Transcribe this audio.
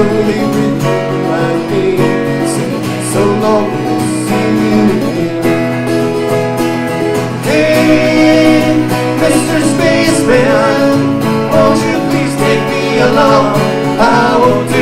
only written my name. So long to see you Hey, Mr. Spaceman Won't you please take me along I will do